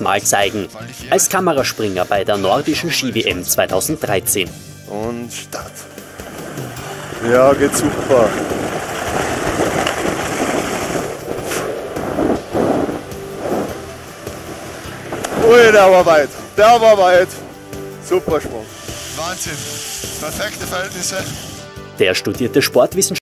Mal zeigen, als Kameraspringer bei der nordischen Ski-WM 2013. Und Start. Ja, geht super. Ui, der war weit. Der war weit. Super Sprung. Wahnsinn. Perfekte Verhältnisse. Der studierte Sportwissenschaft.